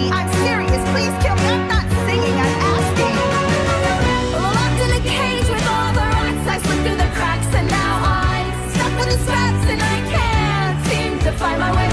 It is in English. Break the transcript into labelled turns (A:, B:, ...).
A: sorry, I'm serious. Please kill me. I'm not singing, I'm asking.
B: Locked in a cage with all the rocks. I slipped through the cracks and now I'm stuck with the straps and I can't seem to find my way.